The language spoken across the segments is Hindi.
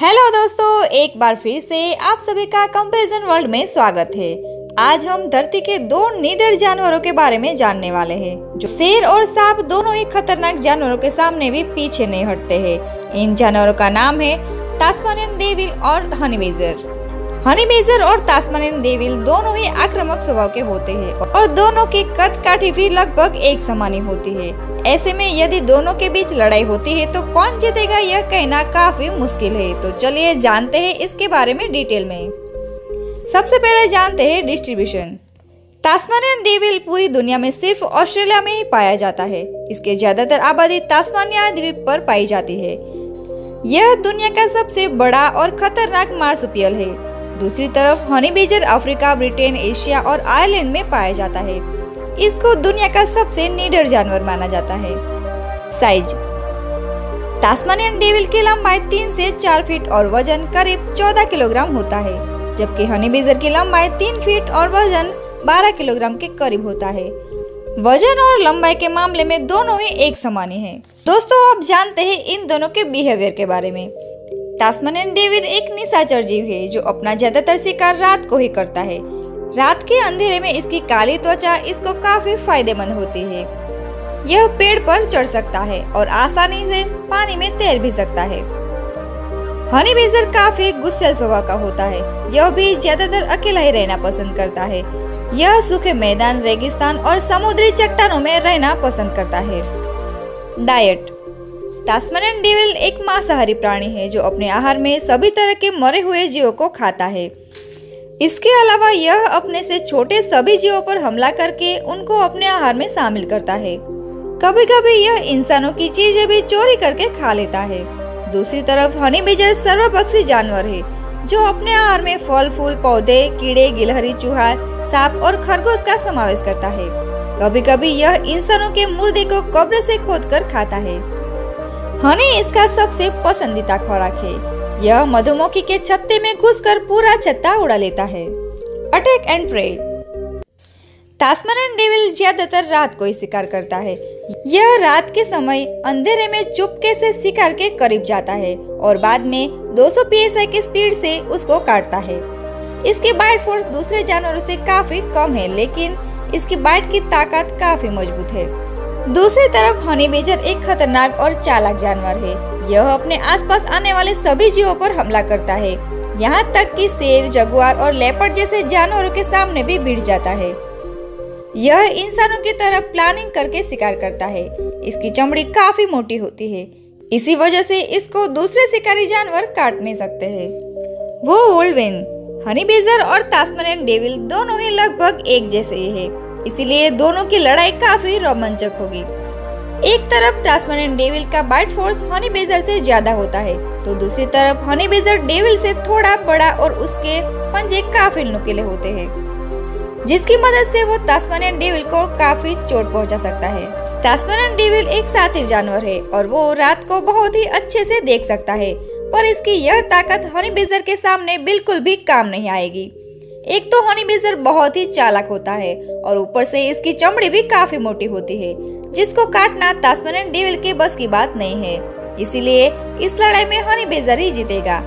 हेलो दोस्तों, एक बार फिर से आप सभी का कंपैरिजन वर्ल्ड में स्वागत है। आज हम धरती के दो निडर जानवरों के बारे में जानने वाले हैं, जो शेर और सांप दोनों ही खतरनाक जानवरों के सामने भी पीछे नहीं हटते हैं। इन जानवरों का नाम है तास्मानियन डेविल और हनीबेजर हनीबेजर और तास्मानियन देविल दोनों ही आक्रामक स्वभाव के होते हैं और दोनों की कद काठी भी लगभग एक समान ही होती है। ऐसे में यदि दोनों के बीच लड़ाई होती है तो कौन जीतेगा यह कहना काफ़ी मुश्किल है। तो चलिए जानते हैं इसके बारे में डिटेल में। सबसे पहले जानते हैं डिस्ट्रीब्यूशन। तास्मानियन डेविल पूरी दुनिया में सिर्फ़ ऑस्ट्रेलिया में ही पाया जाता है। इसके ज़्यादातर आबादी तास्मानिया द्वीप पर पाई जाती है। यह दुनिया का सबसे बड़ा और खतरनाक मार्सुपियल है। दूसरी तरफ़ honey badger Africa, Britain, Asia और आयरलैंड में पाया जाता है। इसको दुनिया का सबसे निडर जानवर माना जाता है। साइज़। टास्मानियन डेविल की लंबाई तीन से चार फीट और वज़न करीब चौदह किलोग्राम होता है, जबकि हनी बीजर की लंबाई तीन फीट और वज़न बारह किलोग्राम के करीब होता है। वज़न और लंबाई के मामले में दोनों ही एक समान हैं। दोस्तों, आप जानते हैं इन दोनों के बिहेवियर के बारे में। टास्मानियन डेविल एक निशाचर जीव है, जो अपना ज़्यादातर शिकार रात को ही करता है। रात के अंधेरे में इसकी काली त्वचा इसको काफ़ी फ़ायदेमंद होती है। यह पेड़ पर चढ़ सकता है और आसानी से पानी में तैर भी सकता है। हनी बेजर काफ़ी गुस्सेल स्वभाव का होता है। यह भी ज़्यादातर अकेला ही रहना पसंद करता है। यह सूखे मैदान, रेगिस्तान और समुद्री चट्टानों में रहना पसंद करता है। डाइट टास्मनियन डेविल एक मांसाहारी प्राणी है जो अपने आहार में सभी तरह के मरे हुए जीवों को खाता है। इसके अलावा यह अपने से छोटे सभी जीवों पर हमला करके उनको अपने आहार में शामिल करता है। कभी कभी यह इंसानों की चीज़ें भी चोरी करके खा लेता है। दूसरी तरफ़ हनी बिजर सर्वपक्षी जानवर है, जो अपने आहार में फल, फूल, पौधे, कीड़े, गिलहरी, चूहा, सांप और खरगोश का समावेश करता है। कभी कभी यह इंसानों के मुर्दे को कब्र से खोदकर खाता है। हनी इसका सबसे पसंदीदा खुराक है। यह मधुमक्खी के छत्ते में घुसकर पूरा छत्ता उड़ा लेता है। Attack and prey Tasman devil ज़्यादातर रात को ही शिकार करता है। यह रात के समय अंधेरे में चुपके से शिकार के करीब जाता है और बाद में 200 psi की स्पीड से उसको काटता है। इसकी बाइट फोर्स दूसरे जानवरों से काफ़ी कम है, लेकिन इसकी बाइट की ताकत काफ़ी मज़बूत है। दूसरी तरफ़ हनी बेजर एक खतरनाक और चालाक जानवर है। यह अपने आसपास आने वाले सभी जीवों पर हमला करता है। यहाँ तक कि शेर, जगुआर और लेपर्ड जैसे जानवरों के सामने भी भिड़ जाता है। यह इंसानों की तरह प्लानिंग करके शिकार करता है। इसकी चमड़ी काफ़ी मोटी होती है। इसी वजह से इसको दूसरे शिकारी जानवर काट नहीं सकते हैं। वो वोल्विन हनी बेजर और तास्मनियन डेविल दोनों ही लगभग एक जैसे ही है। इसीलिए दोनों की लड़ाई काफ़ी रोमांचक होगी। एक तरफ़ टास्मानियन डेविल का बाइट फोर्स हनी बेजर से ज़्यादा होता है तो दूसरी तरफ़ हनी बेजर डेविल से थोड़ा बड़ा और उसके पंजे काफ़ी नुकीले होते हैं, जिसकी मदद से वो तास्मानियन डेविल को काफ़ी चोट पहुँचा सकता है। तास्मानियन डेविल एक साथी जानवर है और वो रात को बहुत ही अच्छे से देख सकता है, पर इसकी यह ताकत हनी बेजर के सामने बिल्कुल भी काम नहीं आएगी। एक तो हनी बेजर बहुत ही चालक होता है और ऊपर से इसकी चमड़ी भी काफ़ी मोटी होती है, जिसको काटना तास्मनियन डेविल के बस की बात नहीं है। इसीलिए इस लड़ाई में हनी बेजर ही जीतेगा।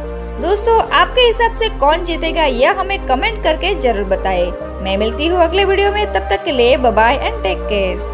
दोस्तों, आपके हिसाब से कौन जीतेगा, यह हमें कमेंट करके ज़रूर बताएँ। मैं मिलती हूँ अगले वीडियो में, तब तक के लिए बाय एंड टेक केयर